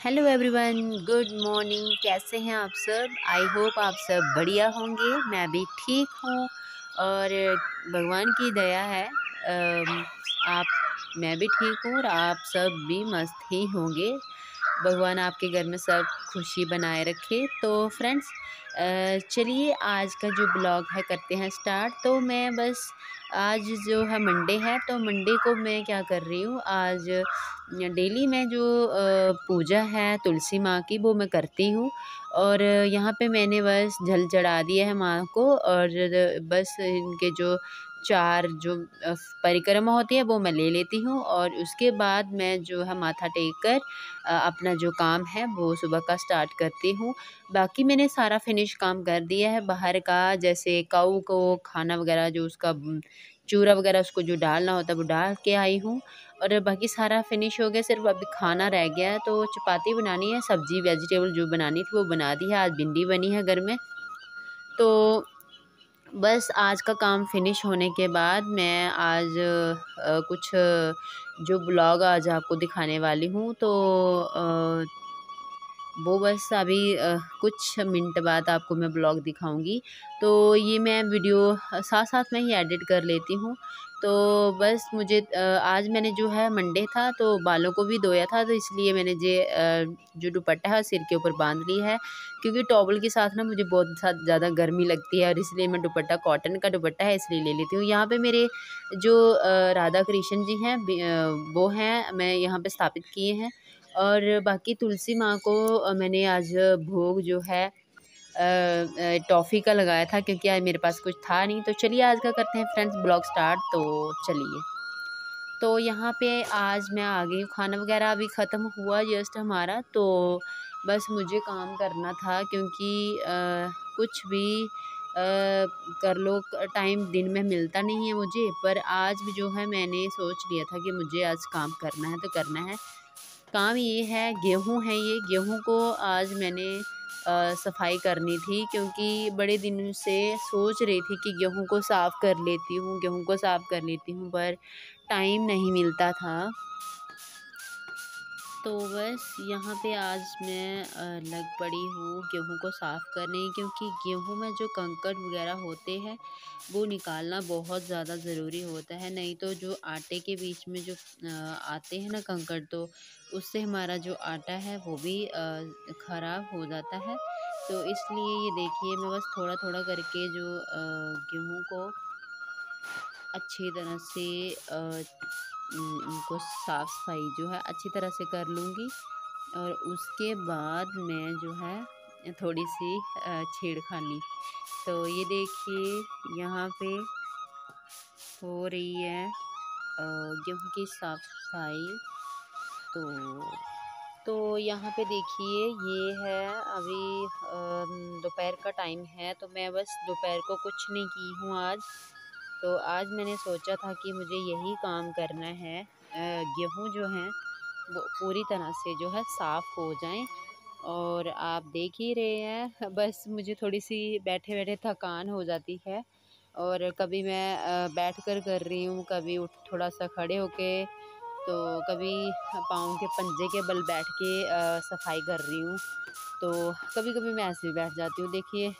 Hello everyone, good morning. कैसे हैं आप सब? आई होप आप सब बढ़िया होंगे। मैं भी ठीक हूँ और भगवान की दया है। आप, मैं भी ठीक हूँ और आप सब भी मस्त ही होंगे। भगवान आपके घर में सब खुशी बनाए रखे। तो फ्रेंड्स चलिए आज का जो ब्लॉग है करते हैं स्टार्ट। तो मैं बस आज जो है मंडे है तो मंडे को मैं क्या कर रही हूँ? आज डेली मैं जो पूजा है तुलसी माँ की, वो मैं करती हूँ। और यहाँ पे मैंने बस जल चढ़ा दिया है माँ को और बस इनके जो चार जो परिक्रमा होती है वो मैं ले लेती हूँ और उसके बाद मैं जो है माथा टेक कर अपना जो काम है वो सुबह का स्टार्ट करती हूँ। बाकी मैंने सारा फिनिश काम कर दिया है बाहर का, जैसे काऊ को खाना वगैरह जो उसका चूरा वगैरह उसको जो डालना होता है वो डाल के आई हूँ। और बाकी सारा फिनिश हो गया, सिर्फ़ अभी खाना रह गया है तो चपाती बनानी है, सब्ज़ी, वेजिटेबल जो बनानी थी वो बना दी है, आज भिंडी बनी है घर में। तो बस आज का काम फिनिश होने के बाद मैं आज आ, कुछ जो ब्लॉग आज आपको दिखाने वाली हूँ तो आ, वो बस अभी कुछ मिनट बाद आपको मैं ब्लॉग दिखाऊँगी। तो ये मैं वीडियो साथ साथ में ही एडिट कर लेती हूँ। तो बस मुझे आज मैंने जो है मंडे था तो बालों को भी धोया था तो इसलिए मैंने जे जो दुपट्टा है सिर के ऊपर बाँध ली है। क्योंकि टॉवल के साथ ना मुझे बहुत ज़्यादा गर्मी लगती है और इसलिए मैं दुपट्टा, कॉटन का दुपट्टा है इसलिए ले लेती हूँ। यहाँ पे मेरे जो राधा कृष्ण जी हैं वो हैं, मैं यहाँ पे स्थापित किए हैं। और बाकी तुलसी माँ को मैंने आज भोग जो है टॉफ़ी का लगाया था क्योंकि आज मेरे पास कुछ था नहीं। तो चलिए आज का करते हैं फ्रेंड्स ब्लॉग स्टार्ट तो चलिए। तो यहाँ पे आज मैं आ गई खाना वगैरह अभी ख़त्म हुआ जस्ट हमारा। तो बस मुझे काम करना था क्योंकि आ, कुछ भी आ, कर लो टाइम दिन में मिलता नहीं है मुझे। पर आज भी जो है मैंने सोच लिया था कि मुझे आज काम करना है तो करना है। काम ये है गेहूँ है ये। गेहूँ को आज मैंने सफ़ाई करनी थी क्योंकि बड़े दिनों से सोच रही थी कि गेहूँ को साफ़ कर लेती हूँ, गेहूँ को साफ़ कर लेती हूँ, पर टाइम नहीं मिलता था। तो बस यहाँ पे आज मैं लग पड़ी हूँ गेहूँ को साफ़ करने क्योंकि गेहूँ में जो कंकड़ वगैरह होते हैं, वो निकालना बहुत ज़्यादा ज़रूरी होता है। नहीं तो जो आटे के बीच में जो आते हैं ना कंकड़ तो उससे हमारा जो आटा है वो भी ख़राब हो जाता है। तो इसलिए ये देखिए मैं बस थोड़ा थोड़ा करके जो गेहूँ को अच्छी तरह से उनको साफ़ सफ़ाई जो है अच्छी तरह से कर लूँगी। और उसके बाद मैं जो है थोड़ी सी छेड़ छेड़खानी। तो ये देखिए, यहाँ पे हो रही है गेहूँ की साफ़ सफ़ाई तो तो यहाँ पे देखिए, ये है अभी दोपहर का टाइम है तो मैं बस दोपहर को कुछ नहीं की हूँ आज। तो आज मैंने सोचा था कि मुझे यही काम करना है। गेहूँ जो हैं, वो पूरी तरह से जो है साफ़ हो जाएँ और आप देख ही रहे हैं, बस मुझे थोड़ी सी बैठे बैठे थकान हो जाती है और कभी मैं बैठ कर कर रही हूँ, कभी उठ थोड़ा सा खड़े होके तो कभी पाँव के पंजे के बल बैठ के सफ़ाई कर रही हूँ। तो कभी कभी मैं ऐसे भी बैठ जाती हूँ, देखिए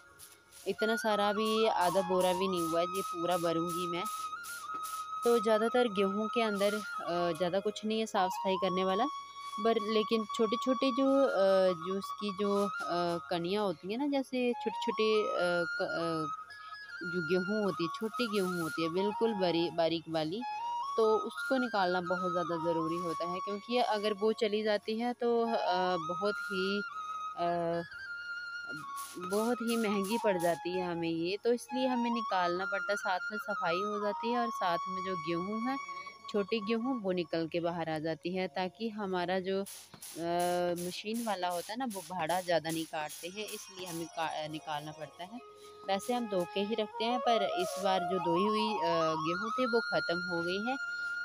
इतना सारा भी आधा बोरा भी नहीं हुआ है, ये पूरा भरूँगी मैं। तो ज़्यादातर गेहूँ के अंदर ज़्यादा कुछ नहीं है साफ़ सफ़ाई करने वाला। पर लेकिन छोटे छोटे जो जो उसकी जो कनियाँ होती हैं ना, जैसे छोटे छोटे जो गेहूँ होती है, छोटी गेहूँ होती है, बिल्कुल बरी, बारीक वाली तो उसको निकालना बहुत ज़्यादा ज़रूरी होता है। क्योंकि अगर वो चली जाती है तो बहुत ही बहुत ही महँगी पड़ जाती है हमें ये तो इसलिए हमें निकालना पड़ता है साथ में सफ़ाई हो जाती है और साथ में जो गेहूँ है छोटी गेहूँ वो निकल के बाहर आ जाती है ताकि हमारा जो आ, मशीन वाला होता है ना वो भाड़ा ज़्यादा नहीं काटते हैं इसलिए हमें निकालना पड़ता है। वैसे हम धो के ही रखते हैं पर इस बार जो धोई हुई गेहूँ थे वो ख़त्म हो गई है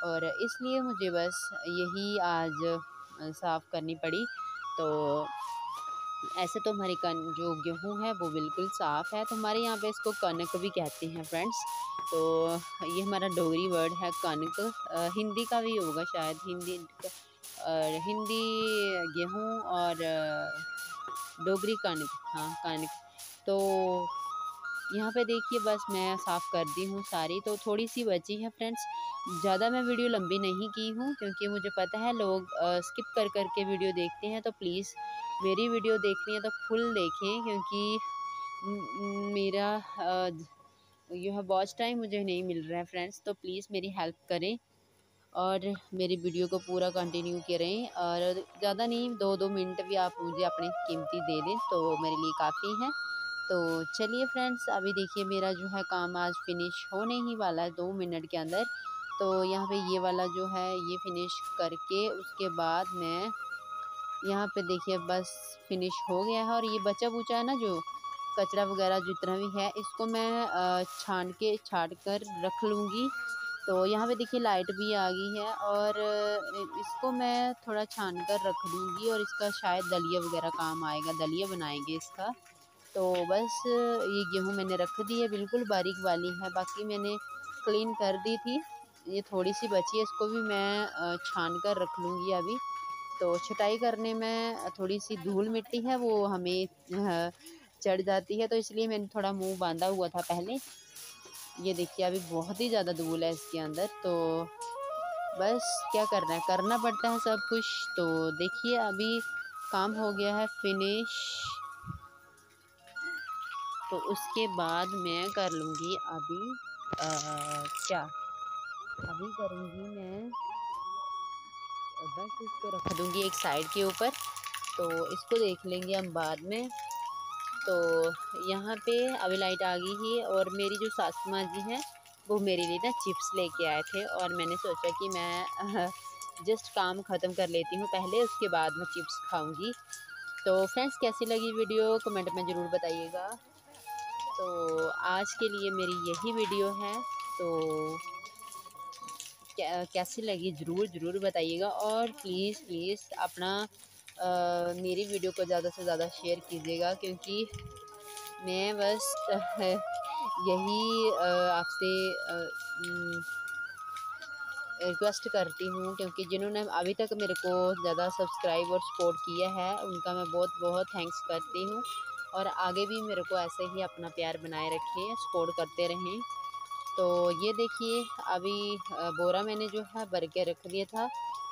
और इसलिए मुझे बस यही आज साफ़ करनी पड़ी तो ऐसे तो हमारी कन जो गेहूँ है वो बिल्कुल साफ़ है। तो हमारे यहाँ पे इसको कनक भी कहते हैं फ्रेंड्स तो ये हमारा डोगरी वर्ड है कनक। हिंदी का भी होगा शायद। हिंदी और हिंदी गेहूँ और डोगरी कनक। हाँ कनक। तो यहाँ पे देखिए बस मैं साफ़ कर दी हूँ सारी। तो थोड़ी सी बची है फ्रेंड्स ज़्यादा मैं वीडियो लंबी नहीं की हूँ क्योंकि मुझे पता है लोग आ, स्किप कर कर के वीडियो देखते हैं। तो प्लीज़ मेरी वीडियो देखनी है तो फुल देखें, क्योंकि मेरा यह वॉच टाइम, मुझे नहीं मिल रहा है फ्रेंड्स तो प्लीज़ मेरी हेल्प करें और मेरी वीडियो को पूरा कंटिन्यू करें और ज़्यादा नहीं दो दो मिनट भी आप मुझे अपनी कीमती दे दें तो मेरे लिए काफ़ी है। तो चलिए फ्रेंड्स, अभी देखिए मेरा जो है काम आज फिनिश होने ही वाला है दो मिनट के अंदर तो यहाँ पे ये वाला जो है, ये फिनिश करके उसके बाद मैं यहाँ पे देखिए बस फिनिश हो गया है और ये बचा बुचा है ना जो कचरा वगैरह जितना भी है, इसको मैं छान के छाट कर रख लूँगी। तो यहाँ पे देखिए लाइट भी आ गई है और इसको मैं थोड़ा छान कर रख दूँगी और इसका शायद दलिया वगैरह काम आएगा, दलिया बनाएँगे इसका। तो बस ये गेहूँ मैंने रख दी है, बिल्कुल बारीक वाली है, बाकी मैंने क्लीन कर दी थी। ये थोड़ी सी बची है, इसको भी मैं छान कर रख लूँगी अभी। तो छटाई करने में थोड़ी सी धूल मिट्टी है वो हमें चढ़ जाती है तो इसलिए मैंने थोड़ा मुँह बांधा हुआ था पहले। ये देखिए अभी बहुत ही ज़्यादा धूल है इसके अंदर तो बस क्या करना है करना पड़ता है सब कुछ। तो देखिए अभी काम हो गया है फिनिश। तो उसके बाद मैं कर लूँगी अभी आ, क्या? अभी करूँगी मैं बस इसको रख दूँगी एक साइड के ऊपर। तो इसको देख लेंगे हम बाद में। तो यहाँ पे अभी लाइट आ गई है और मेरी जो सासू माँ जी हैं, वो मेरे लिए ना चिप्स लेके आए थे और मैंने सोचा कि मैं, जस्ट काम ख़त्म कर लेती हूँ पहले, उसके बाद मैं चिप्स खाऊँगी। तो फ्रेंड्स, कैसी लगी वीडियो? कमेंट में ज़रूर बताइएगा। तो आज के लिए मेरी यही वीडियो है। तो कैसी लगी? ज़रूर ज़रूर बताइएगा। और प्लीज़ प्लीज़ अपना आ, मेरी वीडियो को ज़्यादा से ज़्यादा शेयर कीजिएगा क्योंकि मैं बस यही आपसे रिक्वेस्ट करती हूँ क्योंकि जिन्होंने अभी तक मेरे को ज़्यादा सब्सक्राइब और सपोर्ट किया है उनका मैं बहुत बहुत थैंक्स करती हूँ। और आगे भी मेरे को ऐसे ही अपना प्यार बनाए रखें सपोर्ट करते रहें। तो ये देखिए, अभी बोरा मैंने जो है, भर के रख दिया था।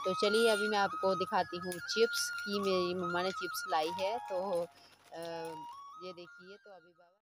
तो चलिए, अभी मैं आपको दिखाती हूँ चिप्स की मेरी मम्मा ने चिप्स लाई है। तो ये देखिए तो अभी